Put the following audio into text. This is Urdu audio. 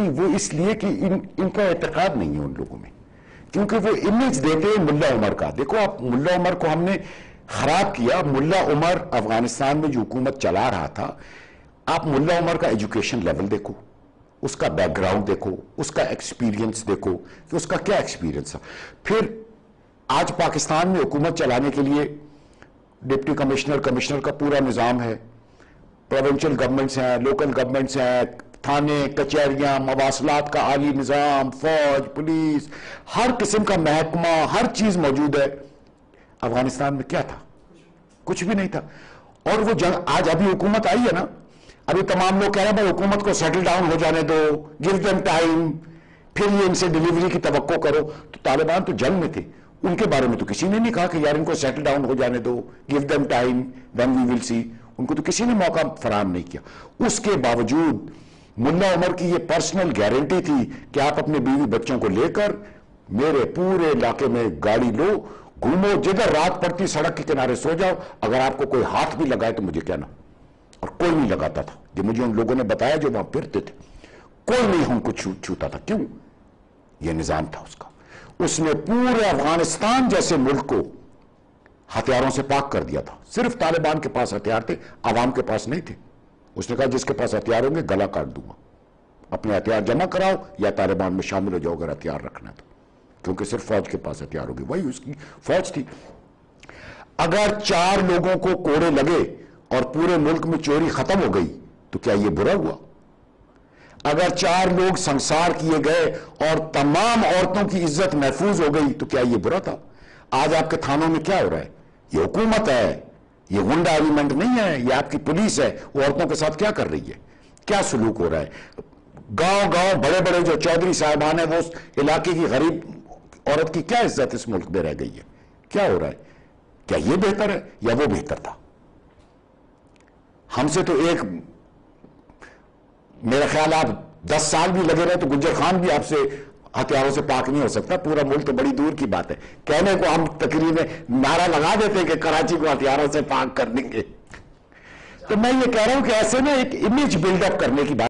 وہ اس لیے کہ ان ان کا اعتقاد نہیں ہے ان لوگوں میں۔ کیونکہ وہ امیج دیتے ہیں ملا عمر کا۔ دیکھو آپ ملا عمر کو ہم نے خراب کیا۔ ملا عمر افغانستان میں جو حکومت چلا رہا تھا، آپ ملا عمر کا ایجوکیشن لیول دیکھو۔ اس کا بیک گراؤنڈ دیکھو۔ اس کا ایکسپیرینس دیکھو کہ اس کا کیا ایکسپیرینس تھا۔ پھر آج پاکستان میں حکومت چلانے کے لیے ڈپٹی کمشنر کمشنر کا پورا نظام ہے۔ پروونشل گورنمنٹس ہیں لوکل گورنمنٹس ہیں، تھانے، کچہریاں، مواصلات کا عالی نظام، فوج، پولیس، ہر قسم کا محکمہ، ہر چیز موجود ہے۔ افغانستان میں کیا تھا؟ کچھ بھی نہیں تھا۔ اور وہ جنگ، آج ابھی حکومت آئی ہے نا، ابھی تمام لوگ کہہ رہے ہیں، بھائی، حکومت کو سیٹل ڈاؤن ہو جانے دو گیو دیم ٹائم پھر یہ ان سے ڈیلیوری کی توقع کرو۔ تو طالبان تو جنگ میں تھے۔ ان کے بارے میں تو کسی نے نہیں کہا کہ یار ان کو سیٹل ڈاؤن ہو جانے دو give them time when we will see ان کو تو کسی نے موقع فراہم نہیں کیا۔ اس کے باوجود ملا عمر کی یہ پرسنل گارنٹی تھی کہ آپ اپنے بیوی بچوں کو لے کر میرے پورے علاقے میں گاڑی لو، گھومو، جدھر رات پڑتی سڑک کے کنارے سو جاؤ، اگر آپ کو کوئی ہاتھ بھی لگائے تو مجھے کہنا۔ اور کوئی نہیں لگاتا تھا۔ یہ مجھے ان لوگوں نے بتایا جو وہاں پھرتے تھے۔ کوئی نہیں ہم کو چھوتا تھا۔ کیوں؟ یہ نظام تھا اس کا۔ اس نے پورے افغانستان جیسے ملک کو ہتھیاروں سے پاک کر دیا تھا۔ صرف طالبان کے پاس ہتھیار تھے، عوام کے پاس نہیں تھے۔ اس نے کہا، جس کے پاس ہتھیار ہوں گے، گلا کاٹ دوں گا۔ اپنے ہتھیار جمع کراؤ یا طالبان میں شامل ہو جاؤ، اگر ہتھیار رکھنا تو۔ کیونکہ صرف فوج کے پاس ہتھیار ہوگی وہی اس کی فوج تھی۔ اگر چار لوگوں کو کوڑے لگے اور پورے ملک میں چوری ختم ہو گئی، تو کیا یہ برا ہوا؟ اگر چار لوگ سنسار کیے گئے اور تمام عورتوں کی عزت محفوظ ہو گئی، تو کیا یہ برا تھا؟ آج آپ کے تھانوں میں کیا ہو رہا ہے؟ یہ حکومت ہے، یہ غنڈا ایلیمنٹ نہیں ہے، یہ آپ کی پولیس ہے، وہ عورتوں کے ساتھ کیا کر رہی ہے؟ کیا سلوک ہو رہا ہے؟ گاؤں گاؤں بڑے بڑے جو چودھری صاحبان ہیں، وہ اس علاقے کی غریب عورت کی کیا عزت اس ملک میں رہ گئی ہے؟ کیا ہو رہا ہے؟ کیا یہ بہتر ہے یا وہ بہتر تھا؟ ہم سے تو ایک میرا خیال آپ دس سال بھی لگے رہے تو گجر خان بھی آپ سے ہتھیاروں سے پاک نہیں ہو سکتا، پورا ملک تو بڑی دور کی بات ہے۔ کہنے کو ہم تقریباً نعرہ لگا دیتے ہیں کہ کراچی کو ہتھیاروں سے پاک کر دیں گے۔ تو میں یہ کہہ رہا ہوں کہ ایسے میں ایک امیج بلڈ اپ کرنے کی بات